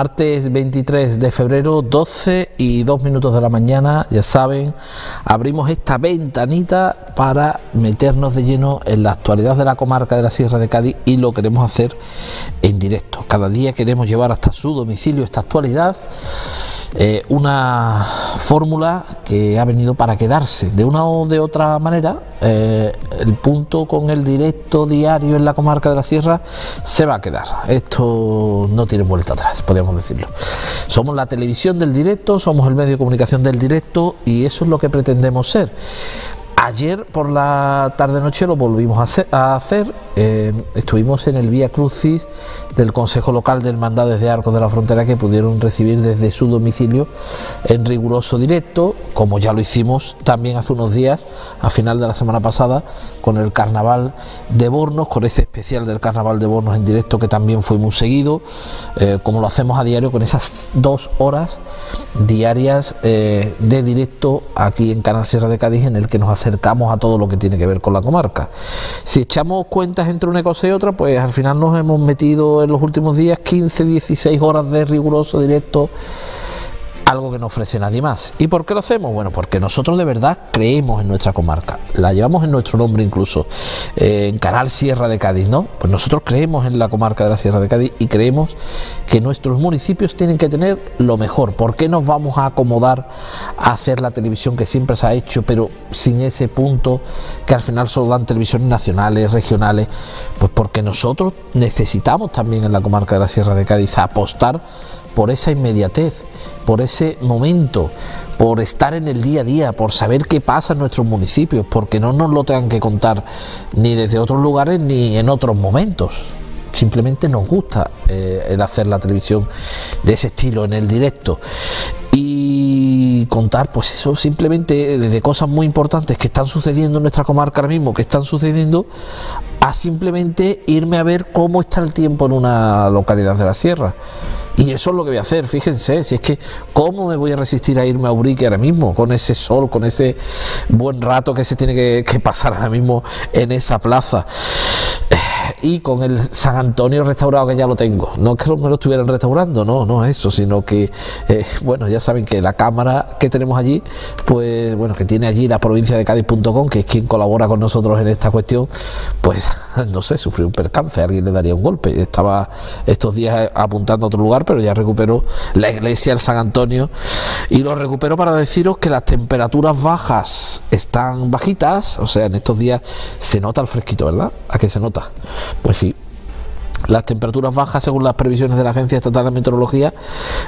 Martes 23 de febrero, 12 y 2 minutos de la mañana, ya saben, abrimos esta ventanita para meternos de lleno en la actualidad de la comarca de la Sierra de Cádiz y lo queremos hacer en directo. Cada día queremos llevar hasta su domicilio esta actualidad eh, una fórmula que ha venido para quedarse. De una o de otra manera, eh, el punto con el directo diario en la comarca de la Sierra se va a quedar. Esto no tiene vuelta atrás, podríamos decirlo. Somos la televisión del directo, somos el medio de comunicación del directo y eso es lo que pretendemos ser. Ayer por la tarde-noche lo volvimos a hacer. Eh, estuvimos en el Vía Crucis del Consejo Local de Hermandades de Arcos de la Frontera que pudieron recibir desde su domicilio en riguroso directo, como ya lo hicimos también hace unos días, a final de la semana pasada, con el Carnaval de Bornos, con ese especial del Carnaval de Bornos en directo que también fue muy seguido, eh, como lo hacemos a diario con esas dos horas diarias eh, de directo aquí en Canal Sierra de Cádiz en el que nos hace acercamos a todo lo que tiene que ver con la comarca. Si echamos cuentas entre una cosa y otra, pues al final nos hemos metido en los últimos días 15, 16 horas de riguroso directo algo que no ofrece nadie más. ¿Y por qué lo hacemos? Bueno, porque nosotros de verdad creemos en nuestra comarca, la llevamos en nuestro nombre incluso, eh, en Canal Sierra de Cádiz, ¿no? Pues nosotros creemos en la comarca de la Sierra de Cádiz y creemos que nuestros municipios tienen que tener lo mejor. ¿Por qué nos vamos a acomodar a hacer la televisión que siempre se ha hecho, pero sin ese punto que al final solo dan televisiones nacionales, regionales? Pues porque nosotros necesitamos también en la comarca de la Sierra de Cádiz apostar por esa inmediatez, por ese momento, por estar en el día a día, por saber qué pasa en nuestros municipios, porque no nos lo tengan que contar ni desde otros lugares ni en otros momentos. Simplemente nos gusta eh, el hacer la televisión de ese estilo, en el directo. Y contar, pues eso, simplemente desde cosas muy importantes que están sucediendo en nuestra comarca ahora mismo, que están sucediendo, a simplemente irme a ver cómo está el tiempo en una localidad de la sierra y eso es lo que voy a hacer, fíjense, si es que cómo me voy a resistir a irme a Urique ahora mismo, con ese sol, con ese buen rato que se tiene que, que pasar ahora mismo en esa plaza y con el San Antonio restaurado que ya lo tengo. No es que me lo estuvieran restaurando, no, no es eso, sino que, eh, bueno, ya saben que la cámara que tenemos allí, pues bueno, que tiene allí la provincia de Cádiz.com, que es quien colabora con nosotros en esta cuestión, pues no sé, sufrió un percance, alguien le daría un golpe. Estaba estos días apuntando a otro lugar, pero ya recuperó la iglesia, el San Antonio, y lo recupero para deciros que las temperaturas bajas están bajitas, o sea, en estos días se nota el fresquito, ¿verdad? ¿A qué se nota? Pues sí, las temperaturas bajas, según las previsiones de la Agencia Estatal de Meteorología,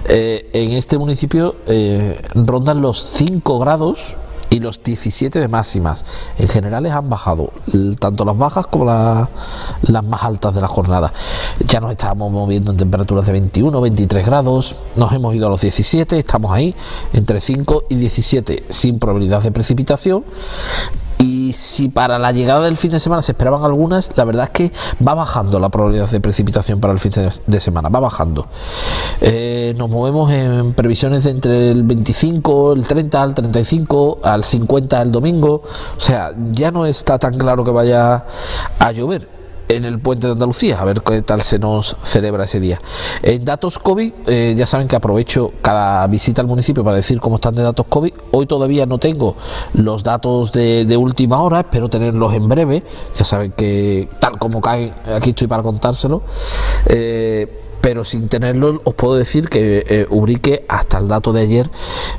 eh, en este municipio eh, rondan los 5 grados y los 17 de máximas. En generales han bajado tanto las bajas como las más altas de la jornada. Ya nos estábamos moviendo en temperaturas de 21, 23 grados, nos hemos ido a los 17, estamos ahí entre 5 y 17 sin probabilidad de precipitación y si para la llegada del fin de semana se esperaban algunas, la verdad es que va bajando la probabilidad de precipitación para el fin de semana, va bajando. Eh, nos movemos en previsiones de entre el 25, el 30, al 35, al 50 el domingo, o sea, ya no está tan claro que vaya a llover en el puente de Andalucía, a ver qué tal se nos celebra ese día. En datos COVID, eh, ya saben que aprovecho cada visita al municipio para decir cómo están de datos COVID. Hoy todavía no tengo los datos de, última hora, espero tenerlos en breve. Ya saben que tal como caen, aquí estoy para contárselo. Eh, pero sin tenerlo os puedo decir que eh, Ubrique hasta el dato de ayer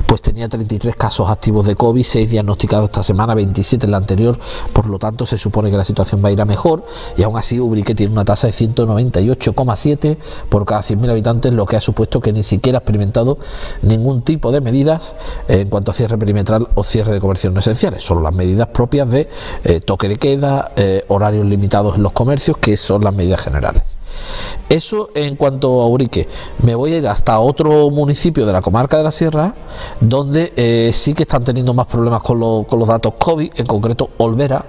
pues tenía 33 casos activos de COVID, 6 diagnosticados esta semana, 27 en la anterior, por lo tanto se supone que la situación va a ir a mejor y aún así Ubrique tiene una tasa de 198,7 por cada 100.000 habitantes, lo que ha supuesto que ni siquiera ha experimentado ningún tipo de medidas en cuanto a cierre perimetral o cierre de comercios no esenciales, solo las medidas propias de eh, toque de queda, eh, horarios limitados en los comercios, que son las medidas generales. Eso en cuanto a Urique. Me voy a ir hasta otro municipio de la comarca de la Sierra, donde eh, sí que están teniendo más problemas con, los datos COVID, en concreto Olvera.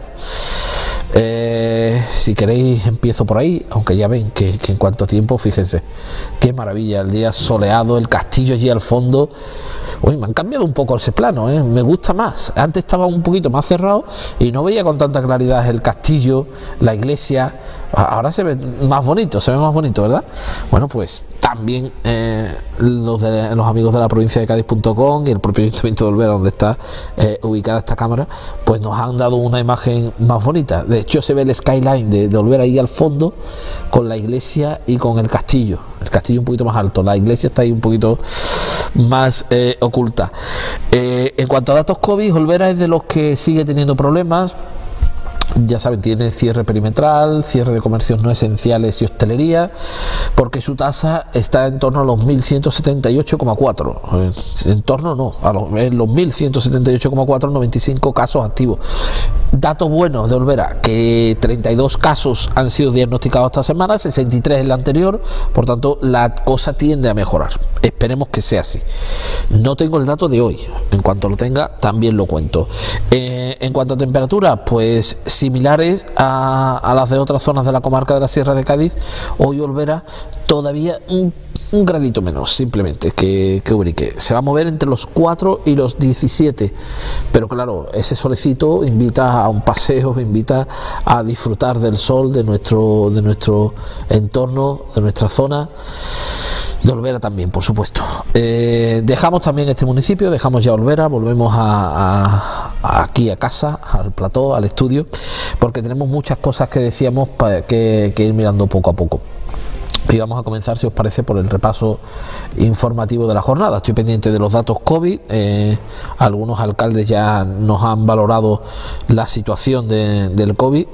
Eh, si queréis empiezo por ahí, aunque ya ven que, en cuanto tiempo, fíjense, qué maravilla, el día soleado, el castillo allí al fondo. Uy, me han cambiado un poco ese plano, ¿eh? me gusta más. Antes estaba un poquito más cerrado y no veía con tanta claridad el castillo, la iglesia, Ahora se ve más bonito, se ve más bonito, ¿verdad? Bueno, pues también eh, los, de, los amigos de la provincia de Cádiz.com y el propio Ayuntamiento de Olvera, donde está eh, ubicada esta cámara, pues nos han dado una imagen más bonita. De hecho, se ve el skyline de, de Olvera ahí al fondo, con la iglesia y con el castillo. El castillo un poquito más alto, la iglesia está ahí un poquito más eh, oculta. en cuanto a datos COVID, Olvera es de los que sigue teniendo problemas ya saben, tiene cierre perimetral, cierre de comercios no esenciales y hostelería, porque su tasa está en torno a los 1.178,4. En torno no, a los, en los 1.178,4, 95 casos activos. Datos buenos de Olvera, que 32 casos han sido diagnosticados esta semana, 63 en la anterior, por tanto la cosa tiende a mejorar. Esperemos que sea así. No tengo el dato de hoy, en cuanto lo tenga también lo cuento. Eh, en cuanto a temperatura, pues similares a, las de otras zonas de la comarca de la Sierra de Cádiz, hoy volverá todavía un, gradito menos, simplemente, que, que Ubrique. Se va a mover entre los 4 y los 17, pero claro, ese solecito invita a un paseo, invita a disfrutar del sol, de nuestro, de nuestro entorno, de nuestra zona de Olvera también, por supuesto. Eh, dejamos también este municipio, dejamos ya Olvera, volvemos a, aquí a casa, al plató, al estudio, porque tenemos muchas cosas que decíamos para que, ir mirando poco a poco. Y vamos a comenzar, si os parece, por el repaso informativo de la jornada. Estoy pendiente de los datos COVID. Eh, algunos alcaldes ya nos han valorado la situación del COVID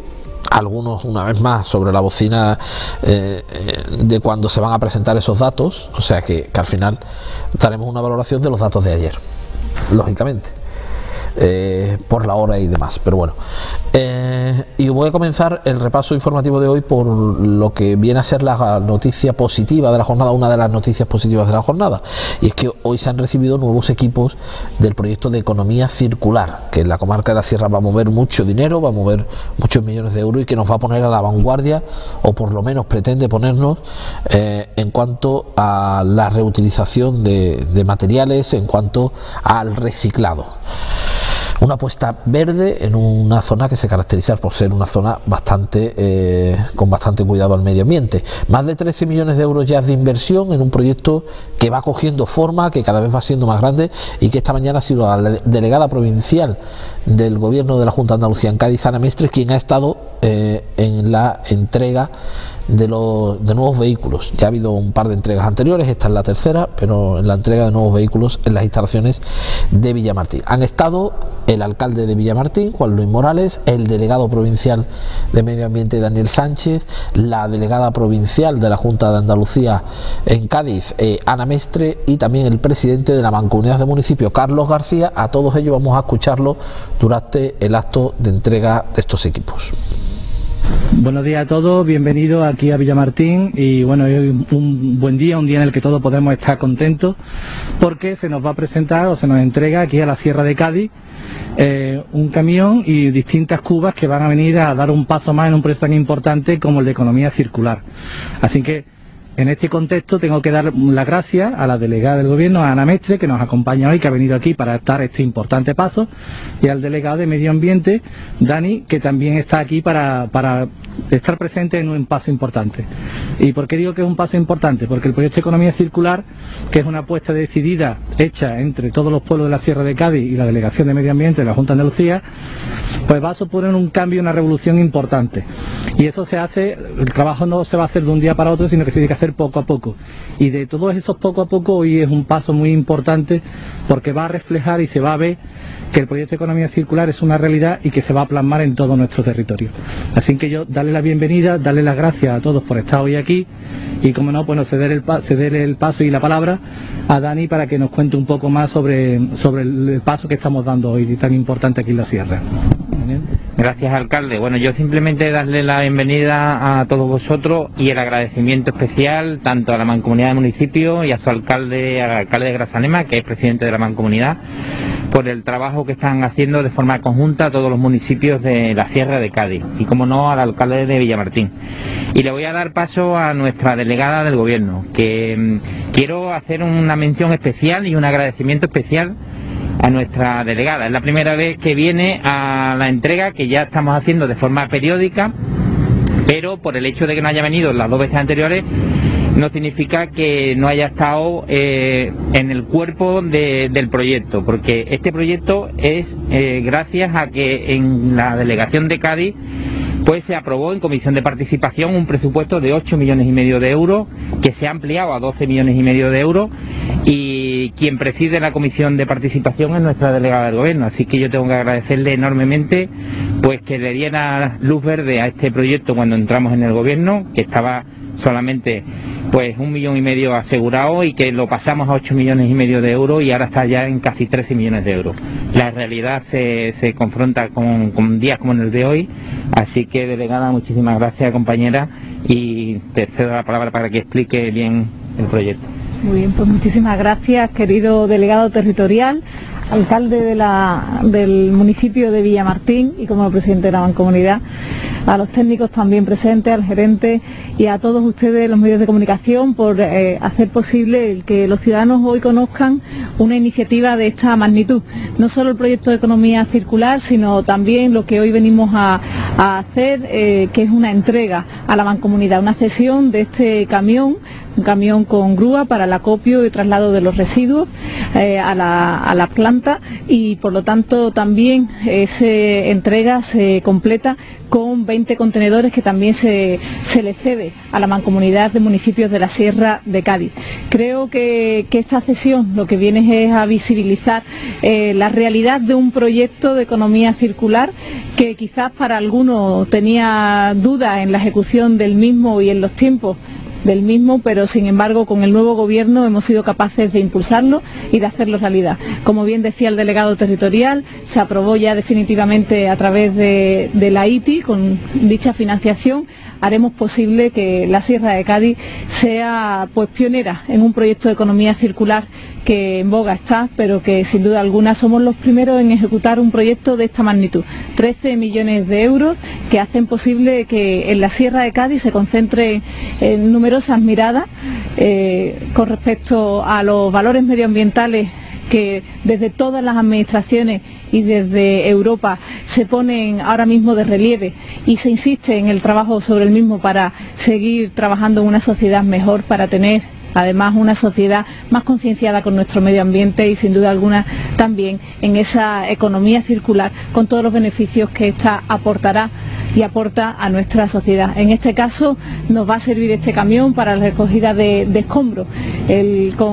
algunos una vez más sobre la bocina eh, eh, de cuando se van a presentar esos datos, o sea que, que al final daremos una valoración de los datos de ayer, lógicamente. Eh, por la hora y demás. Pero bueno, eh, y voy a comenzar el repaso informativo de hoy por lo que viene a ser la noticia positiva de la jornada, una de las noticias positivas de la jornada, y es que hoy se han recibido nuevos equipos del proyecto de economía circular, que en la comarca de la Sierra va a mover mucho dinero, va a mover muchos millones de euros y que nos va a poner a la vanguardia, o por lo menos pretende ponernos eh, en cuanto a la reutilización de materiales, en cuanto al reciclado una apuesta verde en una zona que se caracteriza por ser una zona bastante eh, con bastante cuidado al medio ambiente. Más de 13 millones de euros ya de inversión en un proyecto que va cogiendo forma, que cada vez va siendo más grande y que esta mañana ha sido la delegada provincial del gobierno de la Junta de Andalucía en Cádiz, Ana Mestre, quien ha estado eh, en la entrega de, los, de nuevos vehículos. Ya ha habido un par de entregas anteriores, esta es la tercera, pero en la entrega de nuevos vehículos en las instalaciones de Villamartín. Han estado el alcalde de Villamartín, Juan Luis Morales, el delegado provincial de Medio Ambiente, Daniel Sánchez, la delegada provincial de la Junta de Andalucía en Cádiz, eh, Ana Mestre, y también el presidente de la Mancomunidad de Municipio, Carlos García. A todos ellos vamos a escucharlo durante el acto de entrega de estos equipos. Buenos días a todos, bienvenidos aquí a Villamartín y bueno, un buen día, un día en el que todos podemos estar contentos porque se nos va a presentar o se nos entrega aquí a la Sierra de Cádiz eh, un camión y distintas cubas que van a venir a dar un paso más en un proyecto tan importante como el de economía circular. Así que en este contexto tengo que dar las gracias a la delegada del gobierno, a Ana Mestre, que nos acompaña hoy, que ha venido aquí para dar este importante paso, y al delegado de Medio Ambiente, Dani, que también está aquí para, para estar presente en un paso importante. ¿Y por qué digo que es un paso importante? Porque el proyecto de economía circular, que es una apuesta decidida, hecha entre todos los pueblos de la Sierra de Cádiz y la Delegación de Medio Ambiente de la Junta de Andalucía, pues va a suponer un cambio, una revolución importante. Y eso se hace, el trabajo no se va a hacer de un día para otro, sino que se tiene que hacer poco a poco. Y de todos esos poco a poco hoy es un paso muy importante porque va a reflejar y se va a ver que el proyecto de economía circular es una realidad y que se va a plasmar en todo nuestro territorio. Así que yo darle la bienvenida, darle las gracias a todos por estar hoy aquí y como no, bueno, ceder el, ceder el paso y la palabra a Dani para que nos cuente un poco más sobre, sobre el paso que estamos dando hoy tan importante aquí en la sierra. Gracias, alcalde. Bueno, yo simplemente darle la bienvenida a todos vosotros y el agradecimiento especial tanto a la mancomunidad de municipio y a su alcalde, al alcalde de Grazalema, que es presidente de la mancomunidad, por el trabajo que están haciendo de forma conjunta todos los municipios de la Sierra de Cádiz y, como no, al alcalde de Villamartín. Y le voy a dar paso a nuestra delegada del Gobierno, que mm, quiero hacer una mención especial y un agradecimiento especial a nuestra delegada. Es la primera vez que viene a la entrega que ya estamos haciendo de forma periódica pero por el hecho de que no haya venido las dos veces anteriores, no significa que no haya estado eh, en el cuerpo del proyecto, porque este proyecto es eh, gracias a que en la delegación de Cádiz pues se aprobó en comisión de participación un presupuesto de 8 millones y medio de euros que se ha ampliado a 12 millones y medio de euros y quien preside la comisión de participación es nuestra delegada del gobierno, así que yo tengo que agradecerle enormemente pues que le diera luz verde a este proyecto cuando entramos en el gobierno, que estaba solamente pues un millón y medio asegurado y que lo pasamos a 8 millones y medio de euros y ahora está ya en casi 13 millones de euros. La realidad se, confronta con, días como el de hoy, así que delegada, muchísimas gracias compañera y te cedo la palabra para que explique bien el proyecto. Muy bien, pues muchísimas gracias querido delegado territorial alcalde del municipio de Villamartín y como presidente de la mancomunidad, a los técnicos también presentes, al gerente y a todos ustedes, los medios de comunicación, por eh, hacer posible que los ciudadanos hoy conozcan una iniciativa de esta magnitud. No solo el proyecto de economía circular, sino también lo que hoy venimos a, hacer, eh, que es una entrega a la mancomunidad, una cesión de este camión un camión con grúa para el acopio y traslado de los residuos eh, a, la, planta y por lo tanto también esa entrega se completa con 20 contenedores que también se, le cede a la mancomunidad de municipios de la Sierra de Cádiz. Creo que, esta cesión lo que viene es a visibilizar eh, la realidad de un proyecto de economía circular que quizás para algunos tenía dudas en la ejecución del mismo y en los tiempos del mismo, pero sin embargo con el nuevo gobierno hemos sido capaces de impulsarlo y de hacerlo realidad. Como bien decía el delegado territorial, se aprobó ya definitivamente a través de, la ITI con dicha financiación haremos posible que la Sierra de Cádiz sea pues pionera en un proyecto de economía circular que en boga está, pero que sin duda alguna somos los primeros en ejecutar un proyecto de esta magnitud. 13 millones de euros que hacen posible que en la Sierra de Cádiz se concentre en numerosas miradas eh, con respecto a los valores medioambientales que desde todas las administraciones y desde Europa se ponen ahora mismo de relieve y se insiste en el trabajo sobre el mismo para seguir trabajando en una sociedad mejor, para tener además una sociedad más concienciada con nuestro medio ambiente y sin duda alguna también en esa economía circular con todos los beneficios que ésta aportará y aporta a nuestra sociedad. En este caso nos va a servir este camión para la recogida de, escombros.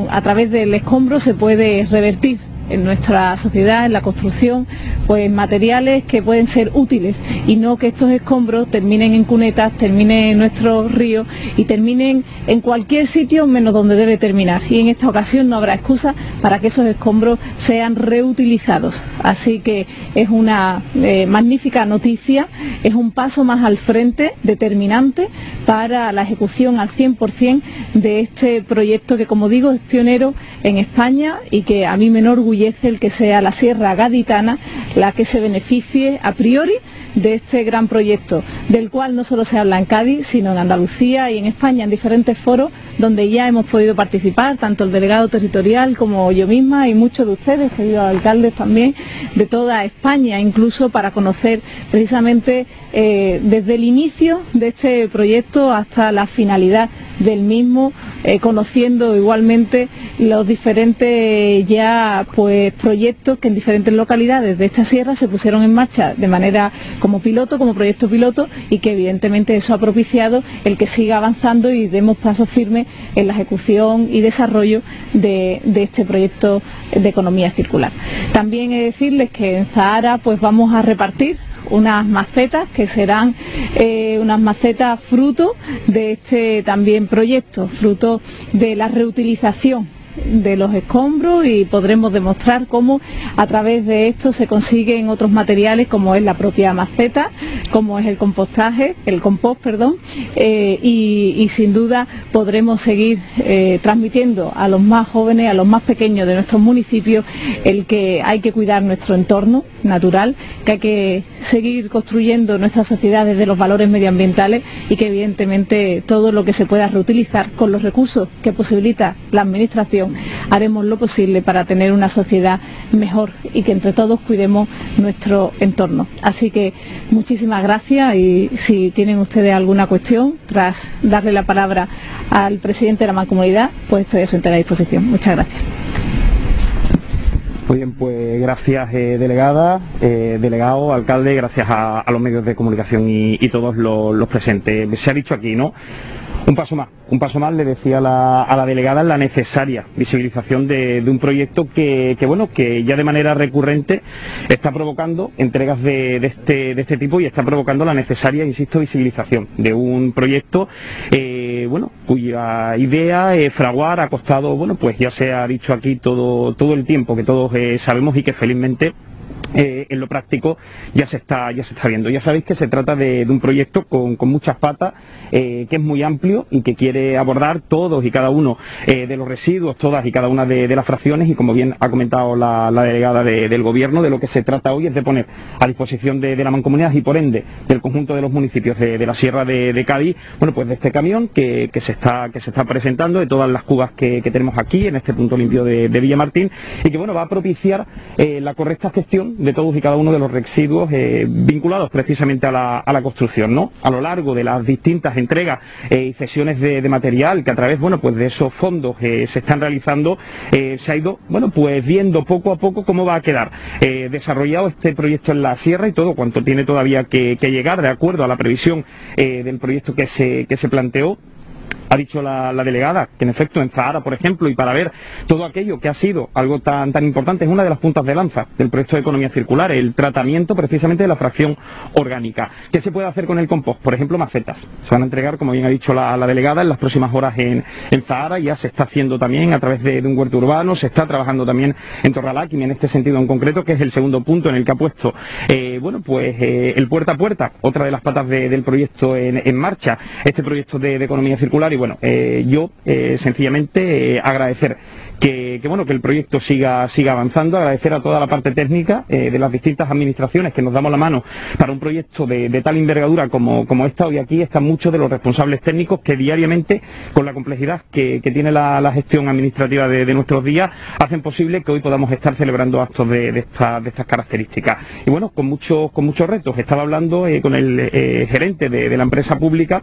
a través del escombro se puede revertir en nuestra sociedad, en la construcción, pues materiales que pueden ser útiles y no que estos escombros terminen en cunetas, terminen en nuestros ríos y terminen en cualquier sitio menos donde debe terminar. Y en esta ocasión no habrá excusa para que esos escombros sean reutilizados. Así que es una eh, magnífica noticia, es un paso más al frente determinante para la ejecución al 100% de este proyecto que como digo es pionero en España y que a mí me enorgullece el que sea la Sierra Gaditana la que se beneficie a priori de este gran proyecto, del cual no solo se habla en Cádiz, sino en Andalucía y en España, en diferentes foros donde ya hemos podido participar, tanto el delegado territorial como yo misma y muchos de ustedes, queridos alcaldes también, de toda España, incluso para conocer precisamente eh, desde el inicio de este proyecto hasta la finalidad del mismo, eh, conociendo igualmente los diferentes ya pues proyectos que en diferentes localidades de esta sierra se pusieron en marcha de manera como piloto, como proyecto piloto y que evidentemente eso ha propiciado el que siga avanzando y demos pasos firmes en la ejecución y desarrollo de, este proyecto de economía circular. También he de decirles que en Zahara pues vamos a repartir unas macetas que serán eh, unas macetas fruto de este también proyecto, fruto de la reutilización de los escombros y podremos demostrar cómo a través de esto se consiguen otros materiales como es la propia maceta, como es el compostaje, el compost, perdón, eh, y, sin duda podremos seguir eh, transmitiendo a los más jóvenes, a los más pequeños de nuestros municipios, el que hay que cuidar nuestro entorno natural, que hay que seguir construyendo nuestra sociedad desde los valores medioambientales y que evidentemente todo lo que se pueda reutilizar con los recursos que posibilita la Administración haremos lo posible para tener una sociedad mejor y que entre todos cuidemos nuestro entorno. Así que muchísimas gracias y si tienen ustedes alguna cuestión, tras darle la palabra al presidente de la mancomunidad, pues estoy a su entera disposición. Muchas gracias. Muy bien, pues gracias eh, delegada, eh, delegado, alcalde, gracias a, los medios de comunicación y, todos los, presentes. Se ha dicho aquí, ¿no? Un paso más, un paso más le decía a la delegada la necesaria visibilización de, un proyecto que, bueno, que ya de manera recurrente está provocando entregas este, de, este, tipo y está provocando la necesaria, insisto, visibilización de un proyecto, eh, bueno, cuya idea, fraguar, ha costado, bueno, pues ya se ha dicho aquí todo, todo el tiempo que todos eh, sabemos y que felizmente eh, en lo práctico ya se está ya se está viendo. Ya sabéis que se trata de, un proyecto con, muchas patas, eh, que es muy amplio y que quiere abordar todos y cada uno eh, de los residuos, todas y cada una de, las fracciones y como bien ha comentado la, delegada del gobierno, de lo que se trata hoy es de poner a disposición de, la mancomunidad y por ende del conjunto de los municipios de, la Sierra de, Cádiz, bueno pues de este camión que, se está que se está presentando, de todas las cubas que, tenemos aquí en este punto limpio de, Villamartín y que bueno va a propiciar la correcta gestión de todos y cada uno de los residuos eh, vinculados precisamente a la, construcción, ¿no? A lo largo de las distintas entregas eh, y cesiones de, material que a través, bueno, pues de esos fondos eh, se están realizando, se ha ido, bueno, pues viendo poco a poco cómo va a quedar desarrollado este proyecto en la sierra y todo cuanto tiene todavía que, llegar de acuerdo a la previsión del proyecto que se, que se planteó ha dicho la, delegada, que en efecto en Zahara, por ejemplo, y para ver todo aquello que ha sido algo tan, tan importante, es una de las puntas de lanza del proyecto de economía circular, el tratamiento precisamente de la fracción orgánica. ¿Qué se puede hacer con el compost? Por ejemplo, macetas. Se van a entregar, como bien ha dicho la, delegada, en las próximas horas en, en, Zahara, ya se está haciendo también a través de, un huerto urbano, se está trabajando también en Torraláquim, en este sentido en concreto, que es el segundo punto en el que ha puesto, eh, bueno, pues eh, el puerta a puerta, otra de las patas del proyecto en, marcha, este proyecto de economía circular bueno, eh, yo eh, sencillamente eh, agradecer que, bueno, que el proyecto siga, siga avanzando, agradecer a toda la parte técnica de las distintas administraciones que nos damos la mano para un proyecto de, tal envergadura como, como esta. Hoy aquí están muchos de los responsables técnicos que diariamente, con la complejidad que, tiene la, gestión administrativa de, nuestros días, hacen posible que hoy podamos estar celebrando actos de, de estas características. Y bueno, con muchos, con muchos retos. Estaba hablando con el gerente de la empresa pública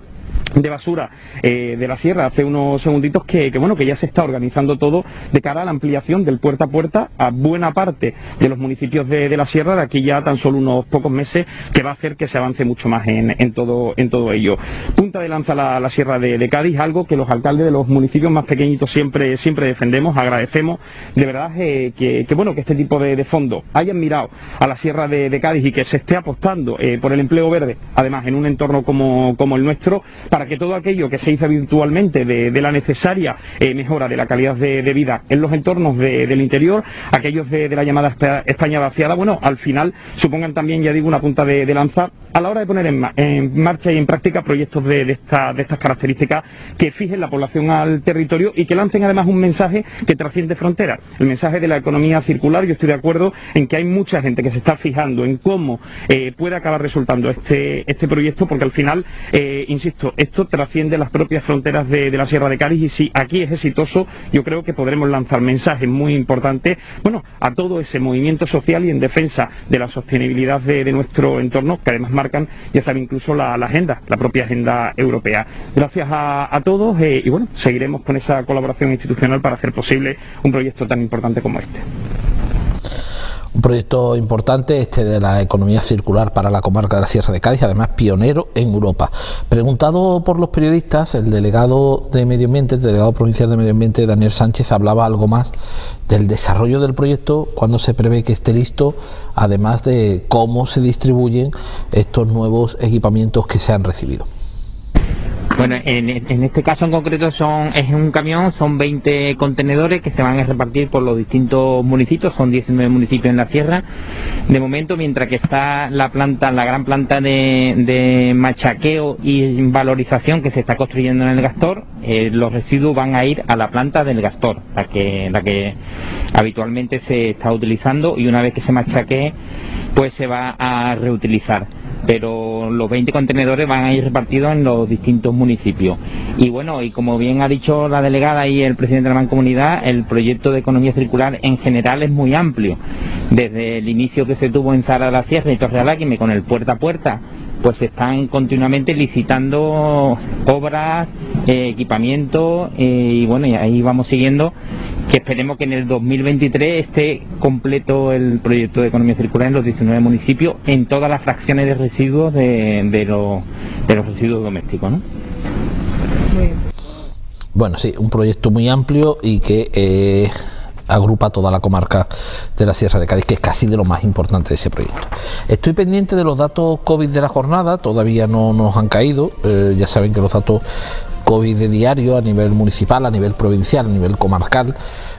de basura eh, de la sierra hace unos segunditos que, bueno que ya se está organizando todo de cara a la ampliación del puerta a puerta a buena parte de los municipios de, la sierra de aquí ya tan solo unos pocos meses que va a hacer que se avance mucho más en, todo en todo ello. Punta de lanza la, sierra de, Cádiz algo que los alcaldes de los municipios más pequeñitos siempre siempre defendemos agradecemos de verdad eh, que, bueno que este tipo de, fondos hayan mirado a la sierra de, Cádiz y que se esté apostando eh, por el empleo verde además en un entorno como, como el nuestro para que todo aquello que se hizo virtualmente de, la necesaria eh, mejora de la calidad de, vida en los entornos del interior, aquellos de, la llamada España vaciada, bueno, al final supongan también, ya digo, una punta de, lanza a la hora de poner en, marcha y en práctica proyectos de, estas características que fijen la población al territorio y que lancen además un mensaje que trasciende fronteras, el mensaje de la economía circular. Yo estoy de acuerdo en que hay mucha gente que se está fijando en cómo eh, puede acabar resultando este, este proyecto, porque al final, eh, insisto, esto trasciende las propias fronteras de, la Sierra de Cádiz y si aquí es exitoso, yo creo que podremos lanzar mensajes muy importantes, bueno, a todo ese movimiento social y en defensa de la sostenibilidad de, nuestro entorno, que además ya sabe, incluso la, agenda, la propia agenda europea. Gracias a, todos eh, y bueno, seguiremos con esa colaboración institucional para hacer posible un proyecto tan importante como este. Proyecto importante este de la economía circular para la comarca de la Sierra de Cádiz, además pionero en Europa. Preguntado por los periodistas, el delegado de Medio Ambiente, el delegado provincial de Medio Ambiente, Daniel Sánchez, hablaba algo más del desarrollo del proyecto, cuando se prevé que esté listo, además de cómo se distribuyen estos nuevos equipamientos que se han recibido. Bueno, en, este caso en concreto son es un camión, son 20 contenedores que se van a repartir por los distintos municipios, son 19 municipios en la sierra. De momento, mientras que está la planta, la gran planta de, machaqueo y valorización que se está construyendo en el Gastor, eh, los residuos van a ir a la planta del Gastor, la que, la que habitualmente se está utilizando y una vez que se machaquee, pues se va a reutilizar. Pero los 20 contenedores van a ir repartidos en los distintos municipios. Y bueno, y como bien ha dicho la delegada y el presidente de la Mancomunidad, el proyecto de economía circular en general es muy amplio. Desde el inicio que se tuvo en Sara de la Sierra y Torrealáquime con el puerta a puerta, pues están continuamente licitando obras, eh, equipamiento eh, y bueno, y ahí vamos siguiendo que esperemos que en el 2023 esté completo el proyecto de economía circular en los 19 municipios en todas las fracciones de residuos de, los, residuos domésticos. ¿no? Bueno, sí, un proyecto muy amplio y que eh, agrupa toda la comarca de la Sierra de Cádiz, que es casi de lo más importante de ese proyecto. Estoy pendiente de los datos COVID de la jornada, todavía no nos han caído, eh, ya saben que los datos COVID de diario a nivel municipal, a nivel provincial, a nivel comarcal,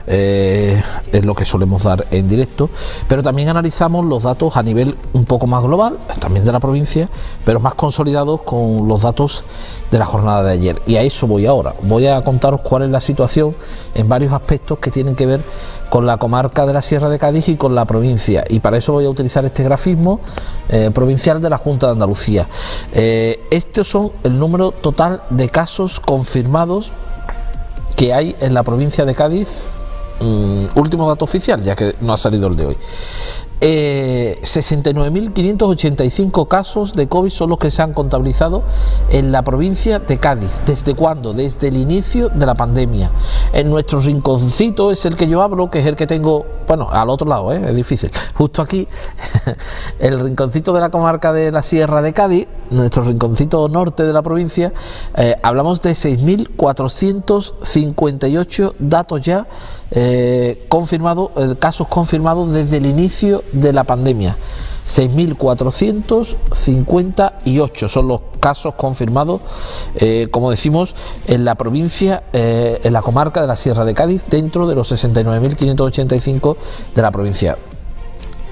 eh, es lo que solemos dar en directo, pero también analizamos los datos a nivel un poco más global, también de la provincia, pero más consolidados con los datos de la jornada de ayer. Y a eso voy ahora. Voy a contaros cuál es la situación en varios aspectos que tienen que ver con la comarca de la Sierra de Cádiz y con la provincia. Y para eso voy a utilizar este grafismo eh, provincial de la Junta de Andalucía. Eh, estos son el número total de casos confirmados que hay en la provincia de Cádiz Mm, último dato oficial, ya que no ha salido el de hoy. 69.585 eh, casos de COVID son los que se han contabilizado en la provincia de Cádiz. ¿Desde cuándo? Desde el inicio de la pandemia. En nuestro rinconcito es el que yo hablo, que es el que tengo, bueno, al otro lado, ¿eh? es difícil. Justo aquí, el rinconcito de la comarca de la Sierra de Cádiz, nuestro rinconcito norte de la provincia, eh, hablamos de 6.458 datos ya eh, confirmado, eh, casos confirmados desde el inicio de la pandemia. 6.458 son los casos confirmados, eh, como decimos, en la provincia, en la comarca de la Sierra de Cádiz, dentro de los 69.585 de la provincia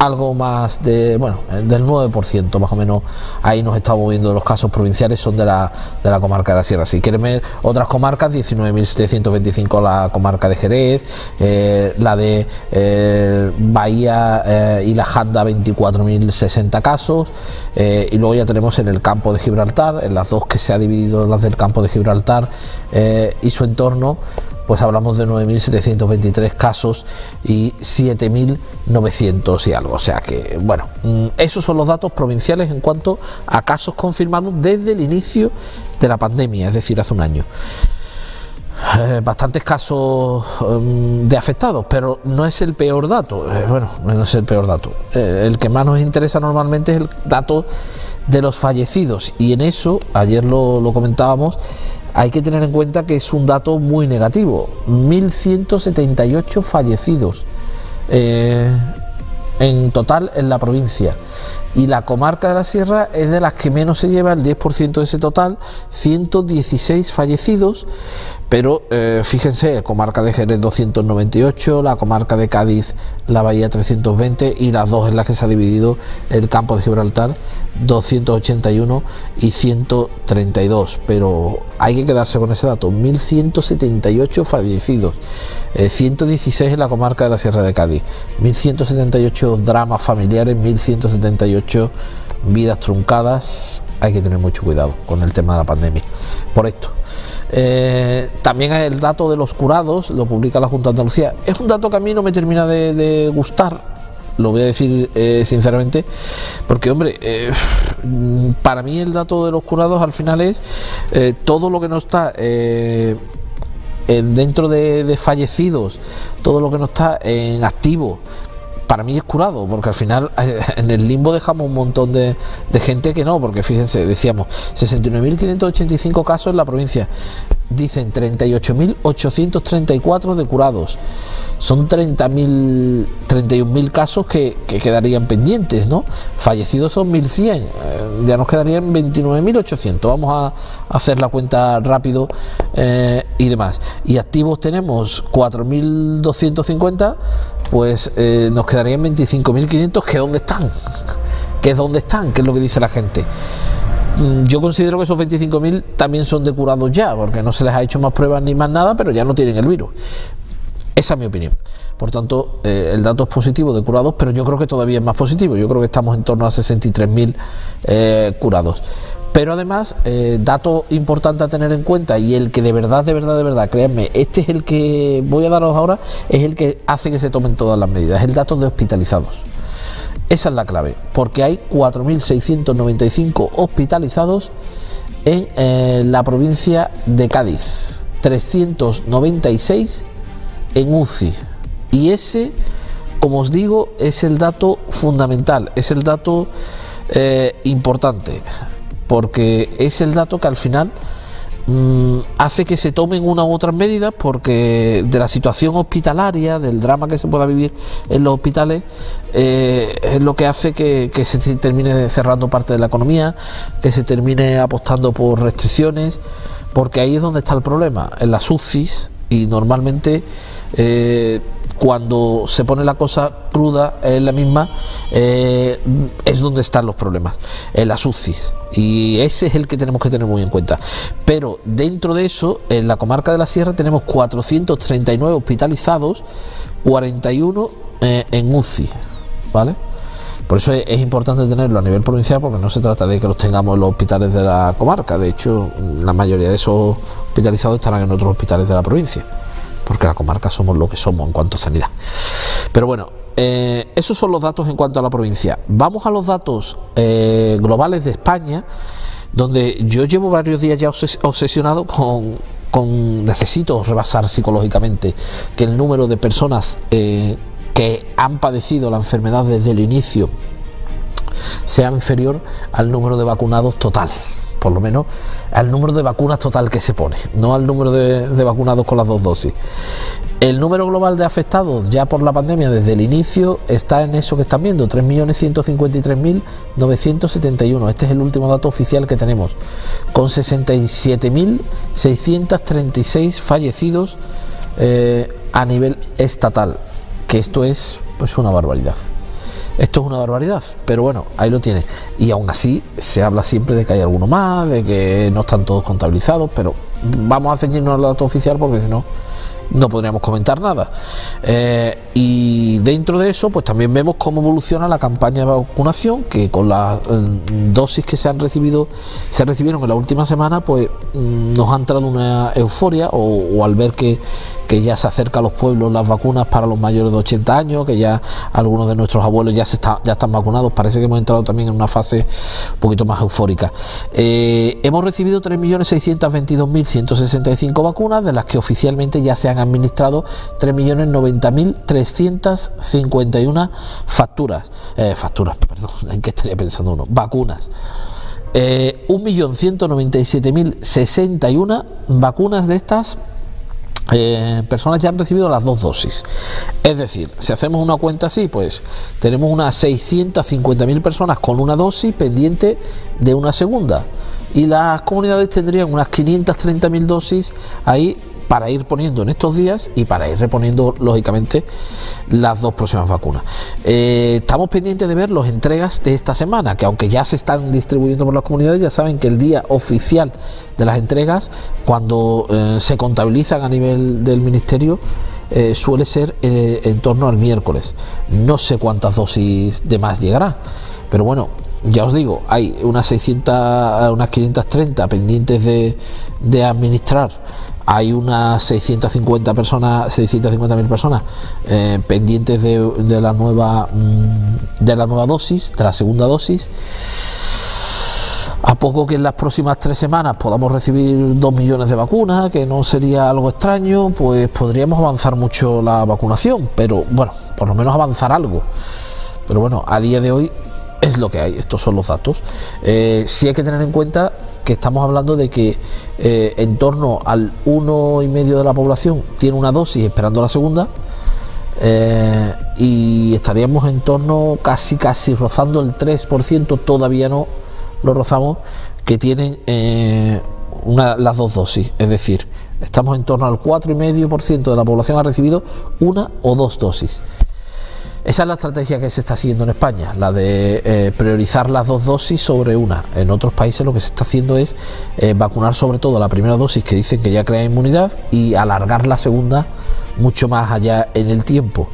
algo más de, bueno, del 9% más o menos, ahí nos estamos moviendo los casos provinciales, son de la, de la comarca de la Sierra. Si quieren ver otras comarcas, 19.725 la comarca de Jerez, eh, la de eh, Bahía eh, y la Janda 24.060 casos, y luego ya tenemos en el campo de Gibraltar, en las dos que se ha dividido, las del campo de Gibraltar y su entorno, pues hablamos de 9.723 casos y 7.900 y algo. O sea que, bueno, mm, esos son los datos provinciales en cuanto a casos confirmados desde el inicio de la pandemia, es decir, hace un año. Eh, bastantes casos mm, de afectados, pero no es el peor dato. Eh, bueno, no es el peor dato. Eh, el que más nos interesa normalmente es el dato de los fallecidos y en eso, ayer lo comentábamos, hay que tener en cuenta que es un dato muy negativo. 1.178 fallecidos eh, en total en la provincia. Y la comarca de la Sierra es de las que menos se lleva, el 10% de ese total, 116 fallecidos, pero eh, fíjense, comarca de Jerez 298, la comarca de Cádiz, la Bahía 320 y las dos en las que se ha dividido el campo de Gibraltar 281 y 132. Pero hay que quedarse con ese dato, 1178 fallecidos, 116 eh, en la comarca de la Sierra de Cádiz, 1178 dramas familiares, 1178 vidas truncadas. Hay que tener mucho cuidado con el tema de la pandemia. Por esto. Eh, también el dato de los curados, lo publica la Junta de Andalucía. Es un dato que a mí no me termina de, gustar, lo voy a decir eh, sinceramente, porque hombre, eh, para mí el dato de los curados al final es todo lo que no está dentro de, fallecidos, todo lo que no está en activo, para mí es curado, porque al final eh, en el limbo dejamos un montón de, gente que no, porque fíjense, decíamos 69.585 casos en la provincia, dicen 38.834 de curados, son 30.000, 31.000 casos que, quedarían pendientes, ¿no? Fallecidos son 1.100, eh, ya nos quedarían 29.800, vamos a, hacer la cuenta rápido eh, y demás. Y activos tenemos 4.250 pues eh, nos quedarían 25.500 que dónde están, que es dónde están, que es lo que dice la gente. Mm, yo considero que esos 25.000 también son de curados ya, porque no se les ha hecho más pruebas ni más nada, pero ya no tienen el virus. Esa es mi opinión. Por tanto, eh, el dato es positivo de curados, pero yo creo que todavía es más positivo. Yo creo que estamos en torno a 63.000 eh, curados. Pero además, eh, dato importante a tener en cuenta y el que de verdad, de verdad, de verdad, créanme, este es el que voy a daros ahora, es el que hace que se tomen todas las medidas, el dato de hospitalizados. Esa es la clave, porque hay 4.695 hospitalizados en la provincia de Cádiz, 396 en UCI. Y ese, como os digo, es el dato fundamental, es el dato eh, importante, porque es el dato que al final mm, hace que se tomen una u otras medidas, porque de la situación hospitalaria, del drama que se pueda vivir en los hospitales, eh, es lo que hace que, que se termine cerrando parte de la economía, que se termine apostando por restricciones, porque ahí es donde está el problema, en las UCIs, y normalmente eh, cuando se pone la cosa cruda en la misma eh, es donde están los problemas en las UCIs. Y ese es el que tenemos que tener muy en cuenta. Pero dentro de eso en la comarca de la sierra tenemos 439 hospitalizados 41 eh, en UCI vale por eso es, importante tenerlo a nivel provincial porque no se trata de que los tengamos en los hospitales de la comarca. De hecho la mayoría de esos hospitalizados estarán en otros hospitales de la provincia porque la comarca somos lo que somos en cuanto a sanidad. Pero bueno, eh, esos son los datos en cuanto a la provincia. Vamos a los datos eh, globales de España, donde yo llevo varios días ya obsesionado con, con necesito rebasar psicológicamente que el número de personas eh, que han padecido la enfermedad desde el inicio sea inferior al número de vacunados total por lo menos al número de vacunas total que se pone, no al número de, vacunados con las dos dosis. El número global de afectados ya por la pandemia desde el inicio está en eso que están viendo, 3.153.971. Este es el último dato oficial que tenemos, con 67.636 fallecidos eh, a nivel estatal, que esto es pues una barbaridad. Esto es una barbaridad, pero bueno, ahí lo tiene. Y aún así se habla siempre de que hay alguno más, de que no están todos contabilizados, pero vamos a ceñirnos al dato oficial porque si no no podríamos comentar nada. Eh, y dentro de eso, pues también vemos cómo evoluciona la campaña de vacunación, que con las eh, dosis que se han recibido, se recibieron en la última semana, pues mm, nos ha entrado una euforia, o, al ver que, ya se acerca a los pueblos las vacunas para los mayores de 80 años, que ya algunos de nuestros abuelos ya se está, ya están vacunados, parece que hemos entrado también en una fase un poquito más eufórica. Eh, hemos recibido 3.622.165 vacunas, de las que oficialmente ya se han administrado 3.090.351 facturas, eh, facturas, perdón, ¿en qué estaría pensando uno? Vacunas. Eh, 1.197.061 vacunas de estas eh, personas ya han recibido las dos dosis. Es decir, si hacemos una cuenta así, pues tenemos unas 650.000 personas con una dosis pendiente de una segunda. Y las comunidades tendrían unas 530.000 dosis ahí para ir poniendo en estos días y para ir reponiendo lógicamente las dos próximas vacunas. Eh, estamos pendientes de ver las entregas de esta semana, que aunque ya se están distribuyendo por las comunidades, ya saben que el día oficial de las entregas, cuando eh, se contabilizan a nivel del ministerio, eh, suele ser en torno al miércoles. No sé cuántas dosis de más llegará, pero bueno, ya os digo, hay unas 600, unas 530 pendientes de, de administrar hay unas 650 personas, 650.000 personas eh, pendientes de, la nueva mm, de la nueva dosis, de la segunda dosis. A poco que en las próximas tres semanas podamos recibir dos millones de vacunas, que no sería algo extraño, pues podríamos avanzar mucho la vacunación, pero bueno, por lo menos avanzar algo. Pero bueno, a día de hoy es lo que hay, estos son los datos. Eh, sí hay que tener en cuenta que estamos hablando de que eh, en torno al uno y medio de la población tiene una dosis esperando la segunda eh, y estaríamos en torno casi casi rozando el 3%, todavía no lo rozamos, que tienen las dos dosis, es decir, estamos en torno al 4,5% de la población ha recibido una o dos dosis. Esa es la estrategia que se está siguiendo en España, la de eh, priorizar las dos dosis sobre una. En otros países lo que se está haciendo es eh, vacunar sobre todo la primera dosis que dicen que ya crea inmunidad y alargar la segunda mucho más allá en el tiempo.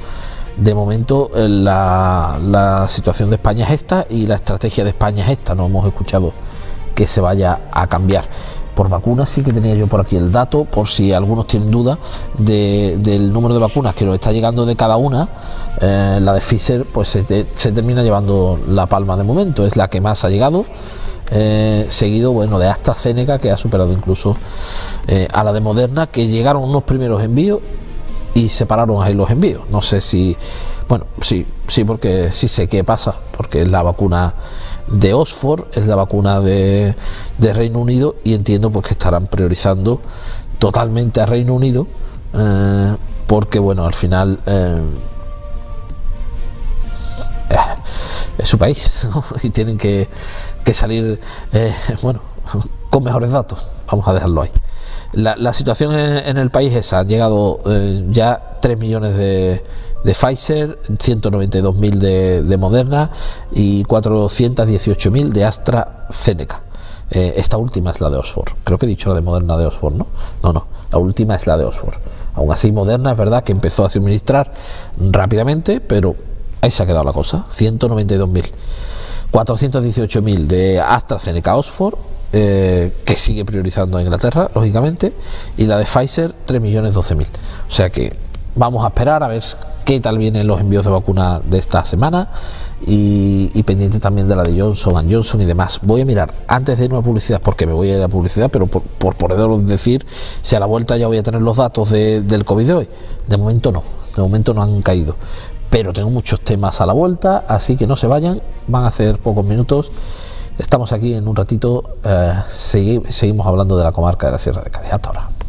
De momento eh, la, la situación de España es esta y la estrategia de España es esta. No hemos escuchado que se vaya a cambiar por vacunas sí que tenía yo por aquí el dato, por si algunos tienen duda del número de vacunas que nos está llegando de cada una. Eh, la de Pfizer pues se, termina llevando la palma de momento, es la que más ha llegado. Eh, seguido bueno de AstraZeneca que ha superado incluso eh, a la de Moderna que llegaron unos primeros envíos y separaron ahí los envíos no sé si bueno sí sí porque sí sé qué pasa porque la vacuna de Oxford, es la vacuna de, Reino Unido y entiendo pues que estarán priorizando totalmente a Reino Unido eh, porque bueno, al final eh, es su país y tienen que, salir eh, bueno, con mejores datos, vamos a dejarlo ahí. La, situación en, el país es, han llegado ya 3 millones de de Pfizer, 192.000 de, de Moderna y 418.000 de AstraZeneca. Eh, esta última es la de Oxford. Creo que he dicho la de Moderna de Oxford, ¿no? No, no. La última es la de Oxford. Aún así, Moderna es verdad que empezó a suministrar rápidamente, pero ahí se ha quedado la cosa. 192.000. 418.000 de AstraZeneca Oxford, eh, que sigue priorizando a Inglaterra, lógicamente, y la de Pfizer, 3.012.000. O sea que vamos a esperar a ver qué tal vienen los envíos de vacuna de esta semana y, pendiente también de la de Johnson Johnson y demás. Voy a mirar antes de irme a publicidad, porque me voy a ir a publicidad, pero por, por decir si a la vuelta ya voy a tener los datos del COVID de hoy. De momento no, de momento no han caído. Pero tengo muchos temas a la vuelta, así que no se vayan, van a ser pocos minutos. Estamos aquí en un ratito, eh, seguimos hablando de la comarca de la Sierra de Cádiz. Hasta ahora.